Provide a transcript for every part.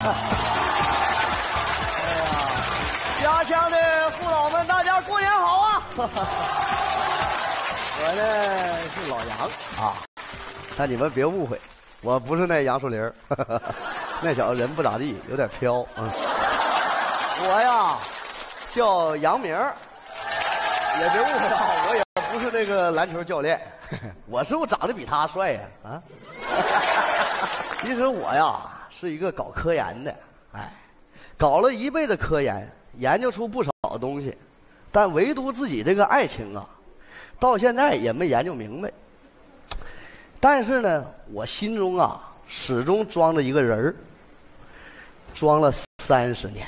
哎呀，家乡的父老们，大家过年好啊！我呢是老杨啊，但你们别误会，我不是那杨树林儿 那小子人不咋地，有点飘啊。我呀叫杨明也别误会啊，我也不是那个篮球教练，我是不是长得比他帅呀？啊？其实我呀是一个搞科研的，哎，搞了一辈子科研，研究出不少东西，但唯独自己这个爱情啊，到现在也没研究明白。但是呢，我心中啊始终装着一个人儿，装了三十年，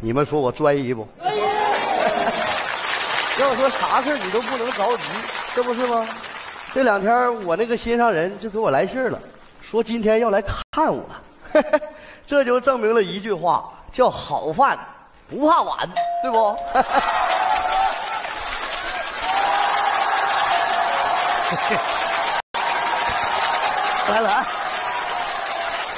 你们说我专一不？要说啥事儿你都不能着急，这不是吗？这两天我那个心上人就给我来信了，说今天要来看我，这就证明了一句话，叫好饭不怕晚，对不？来来，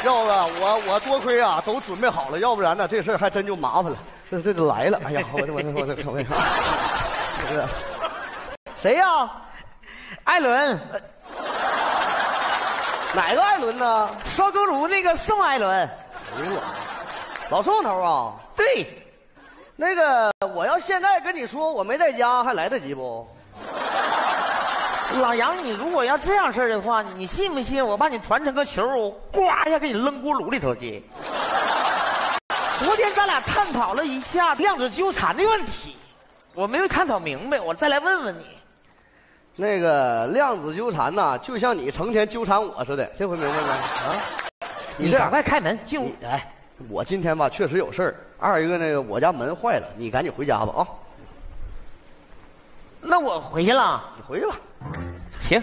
要不我我多亏啊，都准备好了，要不然呢这事儿还真就麻烦了，这这就来了。哎呀，我这我这我这我这，这个谁呀？艾伦，哪个艾伦呢？烧锅炉那个宋艾伦，哎呦我，老宋头啊，对，那个我要现在跟你说我没在家，还来得及不？老杨，你如果要这样式儿的话，你信不信我把你团成个球，呱一下给你扔锅炉里头去？昨天咱俩探讨了一下量子纠缠的问题，我没有探讨明白，我再来问问你。那个量子纠缠呐，就像你成天纠缠我似的，这回明白没？啊，你这赶快开门进屋你。哎，我今天吧确实有事儿。二一个那个我家门坏了，你赶紧回家吧啊！那我回去了。你回去吧。行。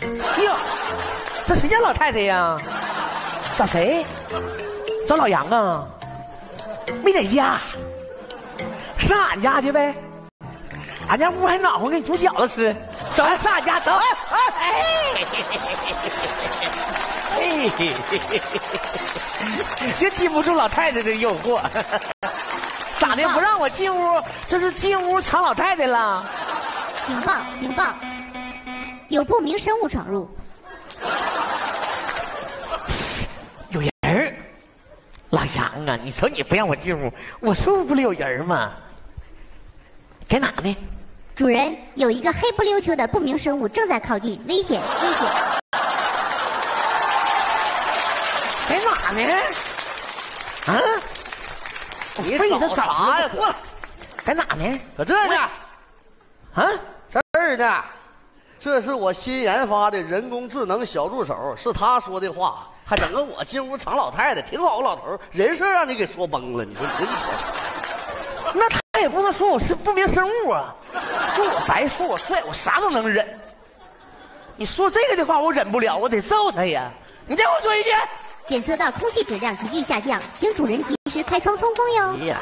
哟，这谁家老太太呀？找谁？找老杨啊？没在家，上俺家去呗。俺家屋还暖和，给你煮饺子吃。走，上俺家走。哎哎，哎 就禁不住老太太的诱惑。咋的？不让我进屋？这是进屋藏老太太了？警报！警报！有不明生物闯入。有人儿，老杨啊，你瞅你不让我进屋，我说不里有人吗？在哪呢？主人，有一个黑不溜秋的不明生物正在靠近，危险！危险！在哪呢？啊？你非得找啥呀？过来，在哪呢？搁这呢，啊？这儿呢。这是我新研发的人工智能小助手，是他说的话，还整个我进屋藏老太太，挺好个老头人事让你给说崩了，你说你这一天。那他也不能说我是不明生物啊，说我白，说我帅，我啥都能忍。你说这个的话，我忍不了，我得揍他呀！你再给我说一句。检测到空气质量急剧下降，请主人及时开窗通风哟。哎呀，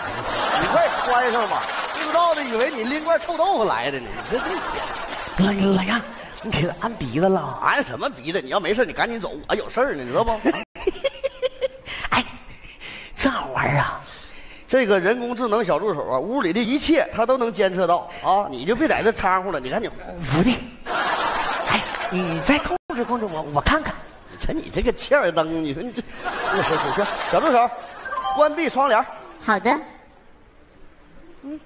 你快穿上吧！不知道的以为你拎罐臭豆腐来的呢。你这这老老杨，你给他按鼻子了。按什么鼻子？你要没事，你赶紧走，我有事儿呢，你知道不？哎，这好玩啊！这个人工智能小助手啊，屋里的一切它都能监测到啊！你就别在这掺和了，你赶紧。不对，哎，你再控制控制我，我看看。你瞅你这个切尔灯，你说你这，小助手，关闭窗帘。好的，嗯。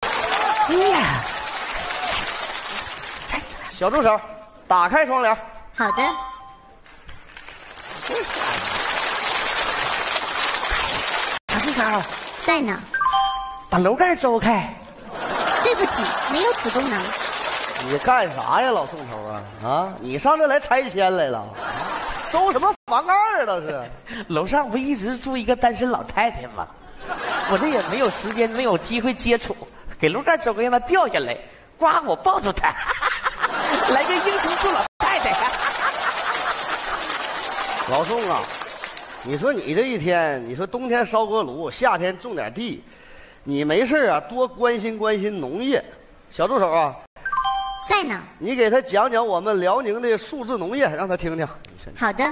哎呀，小助手，打开窗帘。好的，在呢。把楼盖周开。对不起，没有此功能。你干啥呀，老宋头啊？啊，你上这来拆迁来了？周什么房盖儿啊？倒是。楼上不一直住一个单身老太太吗？我这也没有时间，没有机会接触，给楼盖周开，让她掉下来，呱，我抱住她，来个英雄救老太太。老宋啊，你说你这一天，你说冬天烧锅炉，夏天种点地，你没事啊多关心关心农业。小助手啊，在呢。你给他讲讲我们辽宁的数字农业，让他听听。好的。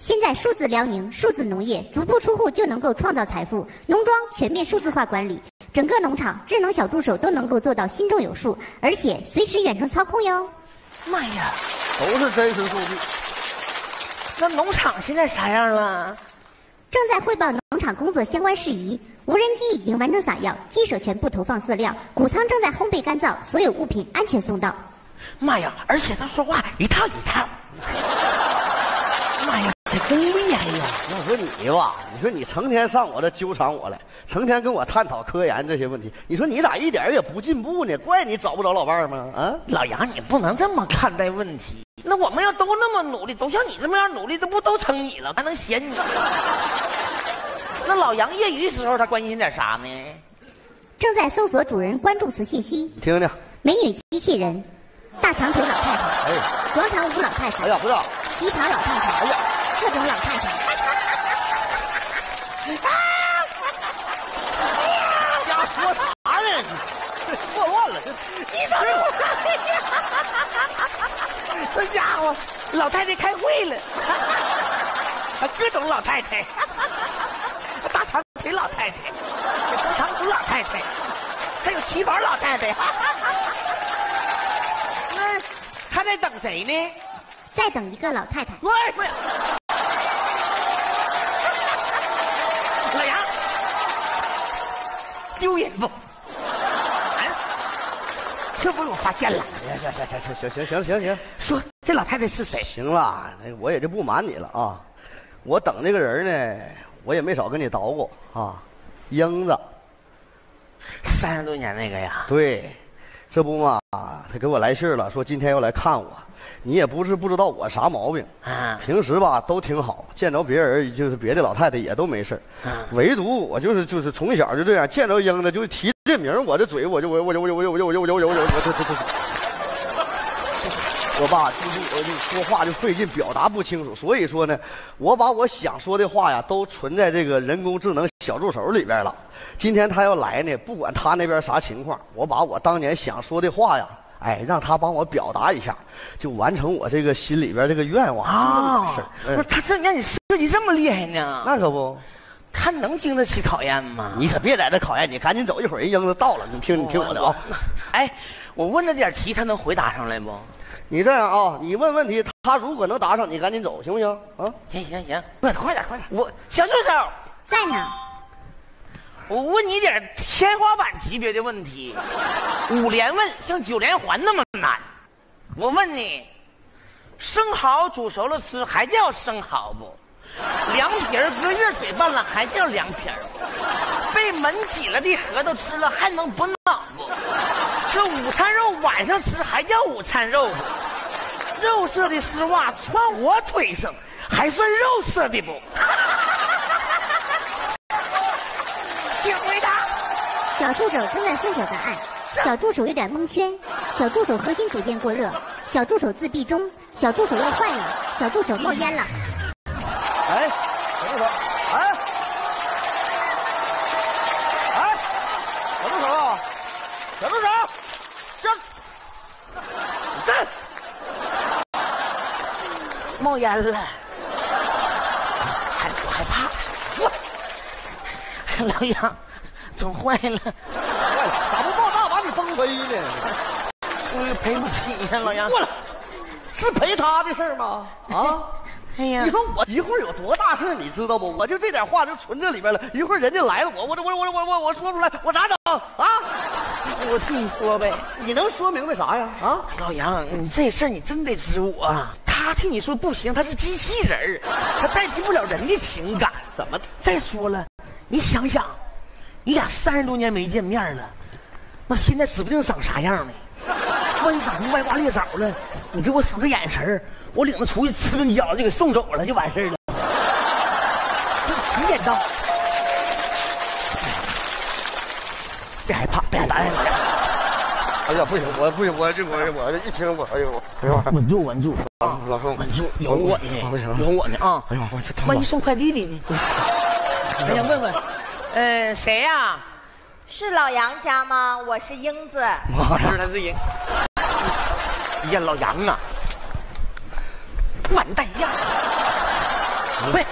现在数字辽宁，数字农业，足不出户就能够创造财富，农庄全面数字化管理，整个农场智能小助手都能够做到心中有数，而且随时远程操控哟。妈呀，都是真实数据。那农场现在啥样了？正在汇报农场工作相关事宜，无人机已经完成撒药，鸡舍全部投放饲料，谷仓正在烘焙干燥，所有物品安全送到。妈呀，而且他说话一套一套。妈呀！真厉害呀！我说你吧，你说你成天上我这纠缠我来，成天跟我探讨科研这些问题，你说你咋一点也不进步呢？怪你找不着老伴儿吗？啊，老杨，你不能这么看待问题。那我们要都那么努力，都像你这么样努力，这不都成你了？还能嫌你？那老杨业余时候他关心点啥呢？正在搜索主人关注词信息。你听听，美女机器人，大长腿老太太，哎，广场舞老太太，哎呀，不要，旗袍老太太，哎呀。各种老太太，瞎说啥呢？错乱了，你咋？这家伙，老太太开会了，各种老太太，大长腿老太太，中长腿老太太，还有旗袍老太太。那他在等谁呢？在等一个老太太。喂喂。丢人不？这不我发现了。行行行行行行行行，说这老太太是谁？行了，我也就不瞒你了啊。我等这个人呢，我也没少跟你捣鼓啊。英子，三十多年那个呀？对，这不嘛，他给我来信了，说今天要来看我。你也不是不知道我啥毛病啊，平时吧都挺好，见着别人就是别的老太太也都没事唯独我就是就是从小就这样，见着英子就提这名我的嘴我就我我就我就我就我就我就我就我就我就我爸就是我就说话就费劲，表达不清楚，所以说呢，我把我想说的话呀都存在这个人工智能小助手里边了。今天他要来呢，不管他那边啥情况，我把我当年想说的话呀。哎，让他帮我表达一下，就完成我这个心里边这个愿望啊！不是他这让你设计这么厉害呢？那可不，他能经得起考验吗？你可别在这考验，你赶紧走，一会儿人英子到了，你听你听我的啊！哎，我问他点题，他能回答上来不？你这样啊，你问问题，他如果能答上，你赶紧走，行不行？啊，行行行，快点快点快点！我小助手在呢。我问你点天花板级别的问题，五连问像九连环那么难。我问你，生蚝煮熟了吃还叫生蚝不？凉皮儿搁热水拌了还叫凉皮儿？被门挤了的核桃吃了还能补脑不？这午餐肉晚上吃还叫午餐肉不？肉色的丝袜穿我腿上还算肉色的不？请回答小助手正在搜索答案，小助手有点蒙圈，小助手核心组件过热，小助手自闭中，小助手要坏了，小助手冒烟了。哎，小助手，哎，哎，小助手，小助手，站，站，冒烟了，害害怕，我，老杨。整坏了，咋不爆炸把你崩飞呢？我也赔不起呀，老杨。过来，是赔他的事吗？啊！哎呀，你说我一会儿有多大事你知道不？我就这点话就存这里边了。一会儿人家来了，我我我我我我我说出来，我咋整啊？我替你说呗。你能说明白啥呀？啊，老杨，你这事儿你真得知我。他替你说不行，他是机器人他代替不了人的情感。怎么？再说了，你想想。你俩三十多年没见面了，那现在指不定长啥样呢？万一长成歪瓜裂枣了，你给我使个眼神我领他出去吃顿饺子就给送走了，就完事儿了。几点到，别害怕，别害怕。哎呀，不行，我不行，我这我我这一听我，哎呦，哎呦，稳住，稳住啊，老稳住，有我呢，有我呢啊！哎呦，我这万一送快递的呢？我想问问。呃，谁呀？是老杨家吗？我是英子。我是他是英。呀，老杨啊，完蛋呀！喂，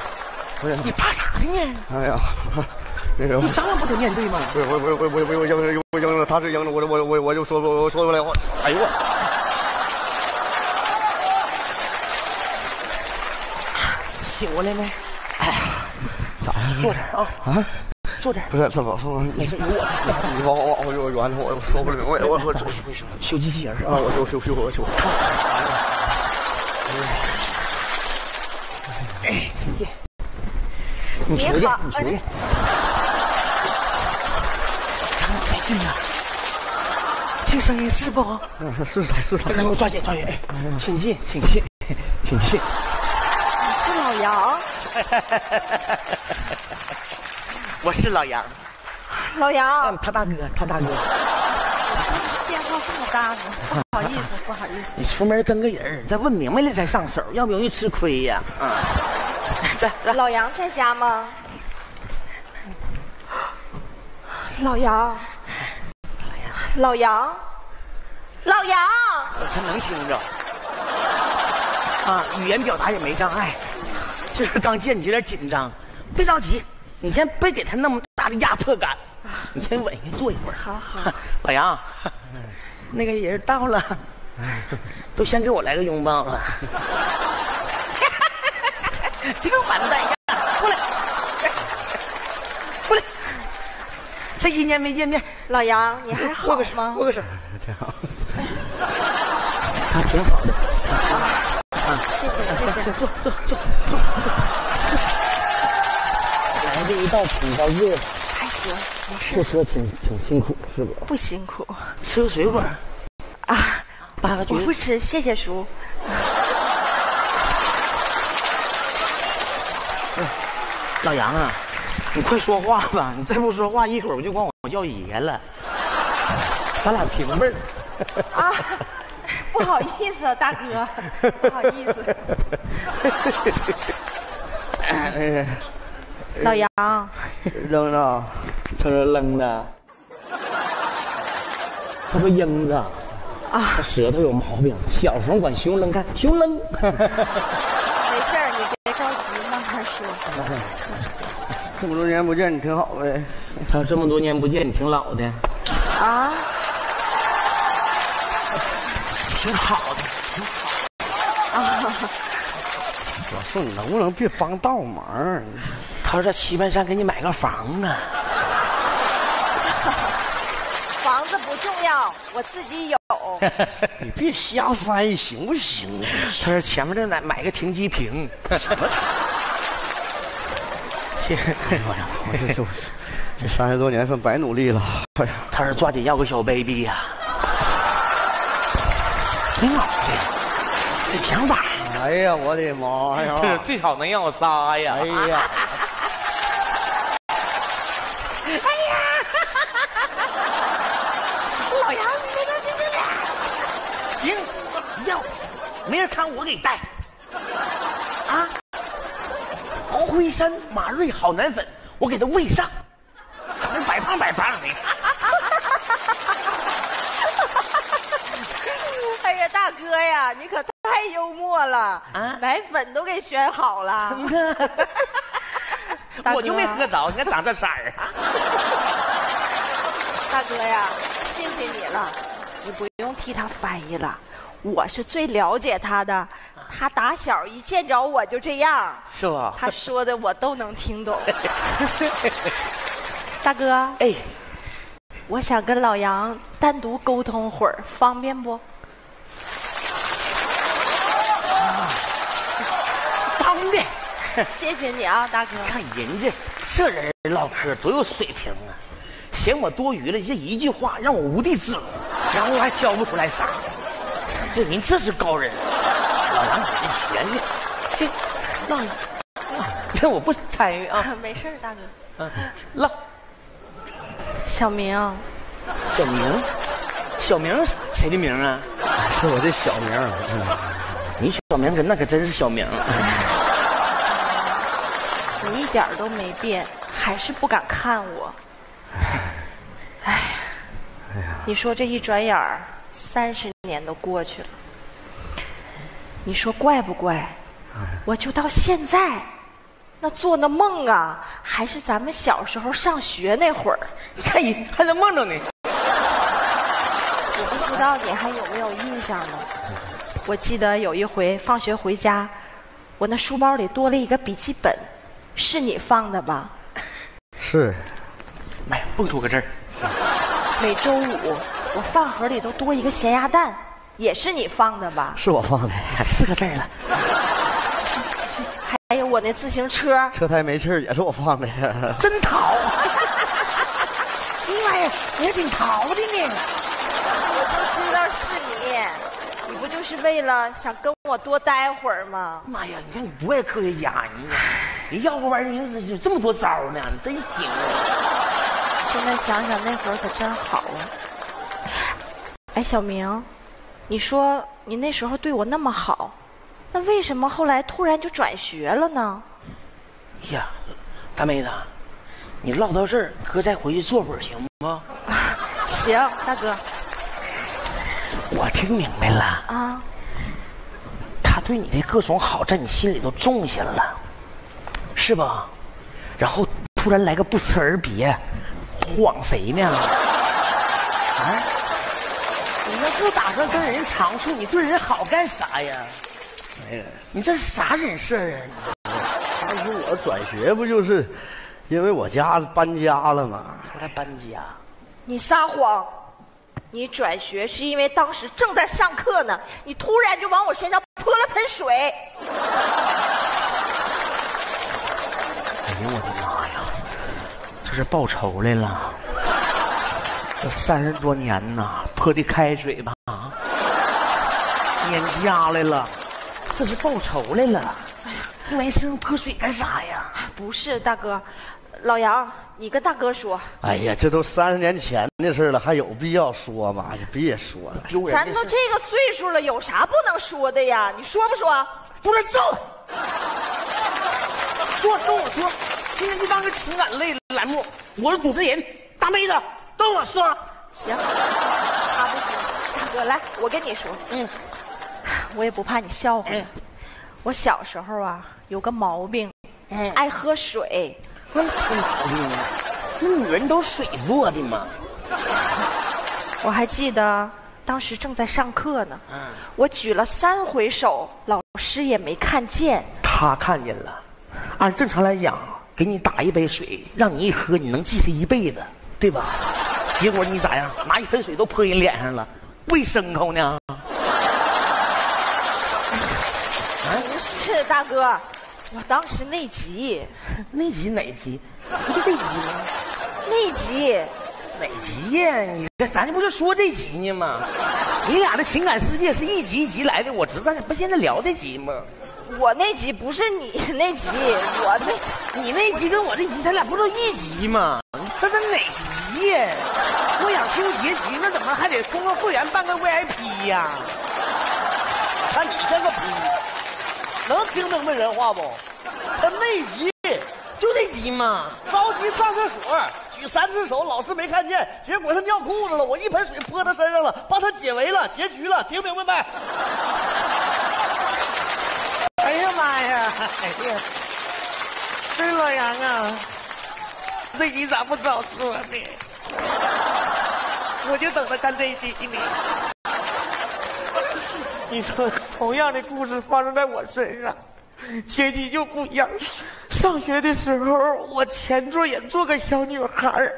不是你怕啥的呢？哎呀，那个你早晚不得面对吗？我我我我我我赢了我赢了，他是赢了，我我我我就说我说出来我，哎呦我，醒过来没？哎呀，咋坐这儿啊？啊，坐这儿。不是他老说没事，有我。你我我我我完了，我我说不了，我我我我修机器人？啊，我修修修我修，哎，亲姐，你出去，你出去。张老太君呀，这声音是不？嗯 是他是他，来，我抓紧抓紧，哎请进，请进，请进。是老杨，我是老杨，老杨嗯，，他大哥，他大哥。电话这么大呢，不好意思，不好意思。你出门跟个人儿，再问明白了再上手，要不容易吃亏呀。嗯，这这老杨在家吗？老杨，老杨，老杨，他能听着。啊，语言表达也没障碍，就是刚见你有点紧张，别着急，你先别给他那么大的压迫感，你先稳下坐一会儿。好好，老杨，那个人到了，都先给我来个拥抱了。这个完蛋呀！过来，过来，这一年没见面，老杨，你还好吗握？个手。挺好。他挺好的。啊谢谢谢谢。坐坐坐坐。来这一道挺到热，还行，没事，坐车挺挺辛苦，是不？不辛苦吃个水果，啊。八个橘子。我不吃，谢谢叔。老杨啊，你快说话吧！你再不说话，一会儿我就管我叫爷了。咱俩平辈儿。啊，不好意思，大哥，不好意思。哎老杨，扔了，他说扔的，他说英子，啊他，舌头有毛病，小时候管熊扔干，熊扔。没事儿，你别着急，慢慢说。这么多年不见你挺好呗。他这么多年不见，你挺老的，啊，挺好的。挺好。啊我说你能不能别帮倒忙？他说在棋盘山给你买个房呢，房子不重要，我自己有。你别瞎翻行不行？他说前面这买买个停机坪。谢谢。我这就这三十多年算白努力了。哎呀，他是抓紧要个小 baby 呀、挺好的，这想法。哎呀，我的妈呀！最少能让我仨呀！哎呀，老杨，你这这这这。行，要，没人看我给带。啊，敖辉山马瑞好奶粉，我给他喂上，长得白胖白胖的。哎呀，大哥呀，你可太幽默了啊奶粉都给选好了。我就没喝着，你看长这色儿。大哥呀，谢谢你了，你不用替他翻译了，我是最了解他的。他打小一见着我就这样，是吧？他说的我都能听懂。大哥，哎，我想跟老杨单独沟通会儿，方便不？方便。谢谢你啊，大哥。看人家这人唠嗑多有水平啊！嫌我多余了，这一句话让我无地自容，然后我还挑不出来啥。这您这是高人，老杨姐姐学学。嘿，唠唠，这我不参与啊。没事，大哥。嗯，浪。小明，小明，小明谁的名啊？是我的小名。嗯你小名跟那可真是小名。你 一点都没变，还是不敢看我。哎呀，你说这一转眼儿，三十年都过去了，你说怪不怪？我就到现在，那做那梦啊，还是咱们小时候上学那会儿。你看你还能梦着呢。我不知道你还有没有印象呢？我记得有一回放学回家，我那书包里多了一个笔记本，是你放的吧？是，妈呀，蹦出个字儿。每周五我饭盒里都多一个咸鸭蛋，也是你放的吧？是我放的。四个字了。还有我那自行车，车胎没气儿也是我放的。真淘！你妈呀，你还挺淘的呢。我就知道是你，你不就是为了想跟我多待会儿吗？妈呀，你看你不爱科学家，你你要不玩意儿有这么多招呢，你真行啊！现在想想那会儿可真好啊！哎，小明，你说你那时候对我那么好，那为什么后来突然就转学了呢？呀，大妹子，你唠到这儿，哥再回去坐会儿行吗？行，大哥。我听明白了啊，他对你的各种好，在你心里都种下了，是吧？然后突然来个不辞而别。晃谁呢？啊！不打算跟人长处，你对人好干啥呀？哎呀，你这是啥人事啊？当时我转学不就是，因为我家搬家了吗？后来搬家？你撒谎！你转学是因为当时正在上课呢，你突然就往我身上泼了盆水。哎呦我的妈呀！这是报仇来了，这三十多年呐，泼的开水吧，撵家来了，这是报仇来了。哎呀，你往身上泼水干啥呀？不是大哥，老杨，你跟大哥说。哎呀，这都三十年前的事了，还有必要说吗？就别说了，丢人。咱都这个岁数了，有啥不能说的呀？你说不说？不是揍。说，跟我说，今天就当个情感类。栏目，我是主持人，大妹子，跟我说。行，他不行。大哥，来，我跟你说，嗯，我也不怕你笑话。我小时候啊，有个毛病，嗯，爱喝水。那什么毛病啊？那女人都水做的吗？我还记得当时正在上课呢，嗯，我举了三回手，老师也没看见。他看见了。按正常来讲。给你打一杯水，让你一喝，你能记他一辈子，对吧？结果你咋样？拿一盆水都泼人脸上了，喂牲口呢？不是大哥，我当时内急。内急哪急？不就这急吗？内急。哪集呀？你这咱这不就说这集呢吗？你俩的情感世界是一集一集来的，我知道，不现在聊这集吗？我那集不是你 那集，我那，你那集跟我这集，咱俩不都一集吗？这是哪集呀？我想听结局，那怎么还得充个会员办个 VIP 呀？看你这个逼，能听明白人话不？他那集就那集嘛，着急上厕所，举三只手，老师没看见，结果他尿裤子了，我一盆水泼他身上了，帮他解围了，结局了，听明白没？哎呀妈呀！哎呀，这老杨啊，这集咋不早说呢？我就等着看这一集呢。你说，同样的故事发生在我身上，结局就不一样。上学的时候，我前座也坐个小女孩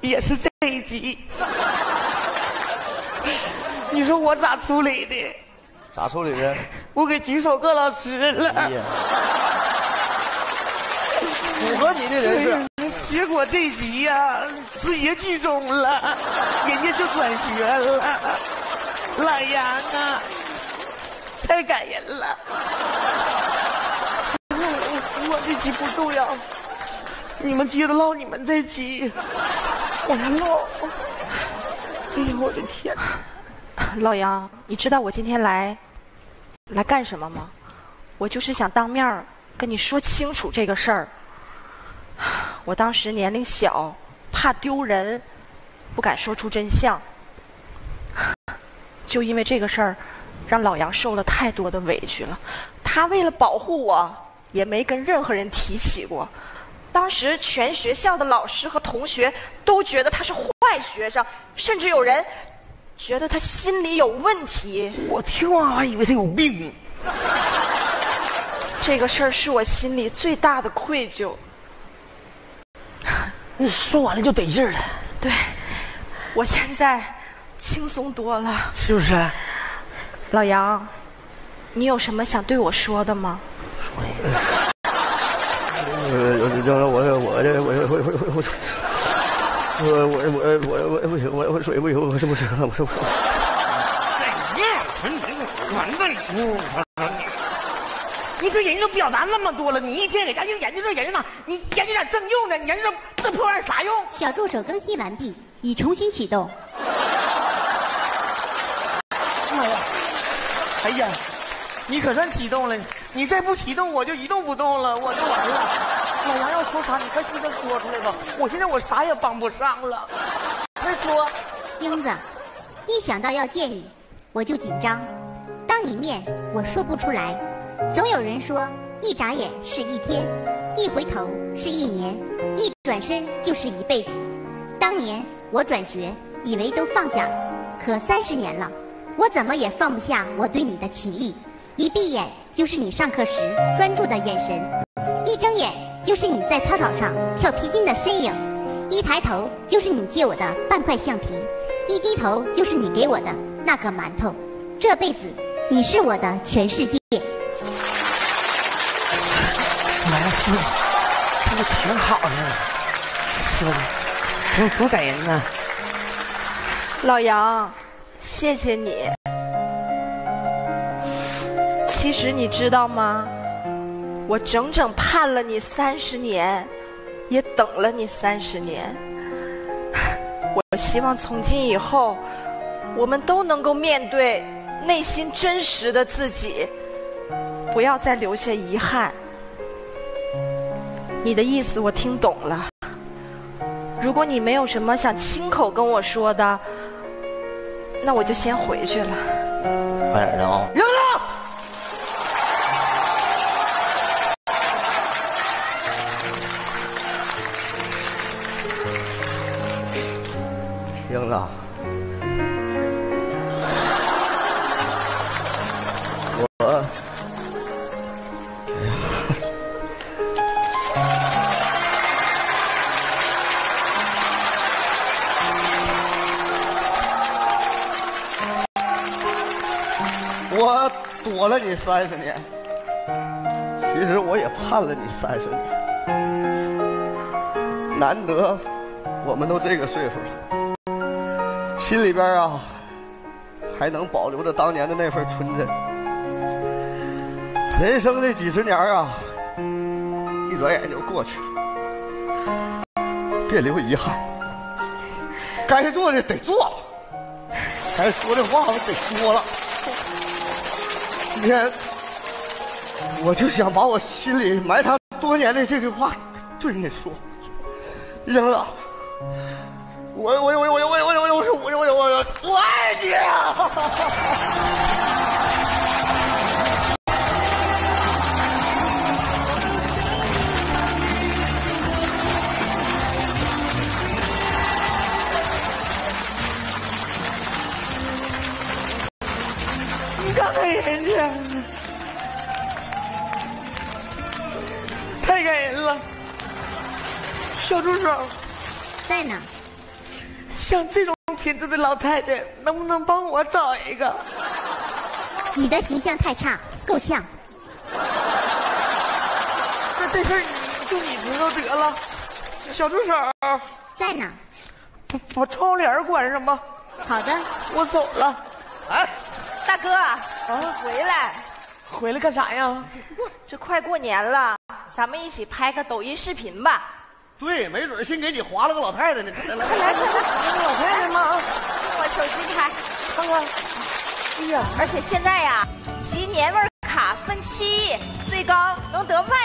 也是这一集。你说我咋处理的？咋处理的？我给举手告老师了。符合你的人设。结果这集呀，直接剧终了，人家就转学了。老杨啊，太感人了。我这集不重要，你们接着唠你们这集。我来唠。哎呦我的天！老杨，你知道我今天来来干什么吗？我就是想当面跟你说清楚这个事儿。我当时年龄小，怕丢人，不敢说出真相。就因为这个事儿，让老杨受了太多的委屈了。他为了保护我，也没跟任何人提起过。当时全学校的老师和同学都觉得他是坏学生，甚至有人觉得他心里有问题。我听完还以为他有病。这个事儿是我心里最大的愧疚。你说完了就得劲儿了，对，我现在轻松多了。是不是？老杨，你有什么想对我说的吗？呃，就是我我这我我我我我我我我我我水我我我是我不是我说不是。哎呀，纯纯丸子，你说人家都表达那么多了，你一天给家净研究这研究那，你研究点正用的，你研究这这破玩意啥用？小助手更新完毕，已重新启动。妈呀！哎呀，你可算启动了，你再不启动我就一动不动了，我就完了。老杨要说啥，你快记得说出来吧。我现在我啥也帮不上了，快说。英子，一想到要见你，我就紧张。当你面，我说不出来。总有人说，一眨眼是一天，一回头是一年，一转身就是一辈子。当年我转学，以为都放下了，可三十年了，我怎么也放不下我对你的情谊。一闭眼就是你上课时专注的眼神，一睁眼就是你在操场上跳皮筋的身影，一抬头就是你借我的半块橡皮，一低头就是你给我的那个馒头。这辈子，你是我的全世界。妈呀，说的说的挺好的，说的多多感人呐！老杨，谢谢你。其实你知道吗？我整整盼了你三十年，也等了你三十年。我希望从今以后，我们都能够面对内心真实的自己，不要再留下遗憾。你的意思我听懂了。如果你没有什么想亲口跟我说的，那我就先回去了。快点的啊！三十年，其实我也盼了你三十年。难得我们都这个岁数了，心里边啊还能保留着当年的那份纯真。人生这几十年啊，一转眼就过去了，别留遗憾。该做的得做，该说的话得说了。今天，我就想把我心里埋藏多年的这句话对你说，扔了，我我我我我我我我我我我我我我爱你啊！你看看人家，太感人了。小助手，在呢，像这种品质的老太太，能不能帮我找一个？你的形象太差，够呛。那这事儿就你知道得了。小助手，在呢，把把窗帘关上吧，好的，我走了。哎，大哥，啊，回来，回来干啥呀？这快过年了，咱们一起拍个抖音视频吧。对，没准先给你划了个老太太呢。来来来，来，快来，那个老太太吗？用我手机拍。看看。哎呀，而且现在呀，集年味卡分期，最高能得万